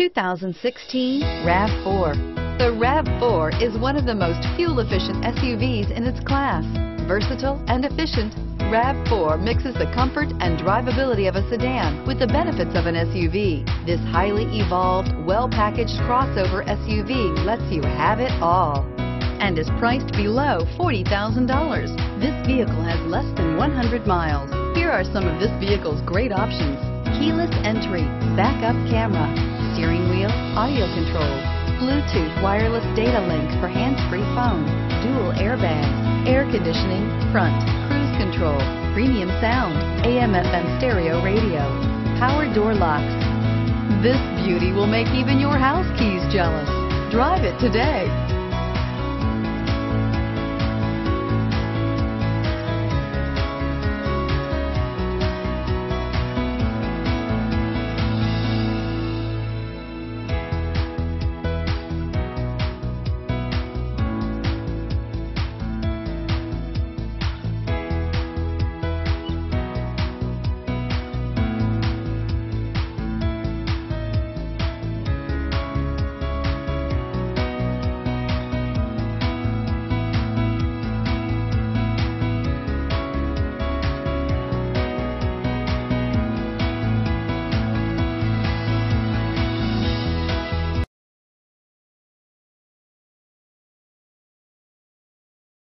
2016 RAV4. The RAV4 is one of the most fuel-efficient SUVs in its class. Versatile and efficient, RAV4 mixes the comfort and drivability of a sedan with the benefits of an SUV. This highly evolved, well-packaged crossover SUV lets you have it all and is priced below $40,000. This vehicle has less than 100 miles. Here are some of this vehicle's great options. Keyless entry, backup camera, steering wheel, audio controls, Bluetooth wireless data link for hands-free phone, dual airbags, air conditioning, front, cruise control, premium sound, AM FM stereo radio, power door locks. This beauty will make even your house keys jealous. Drive it today.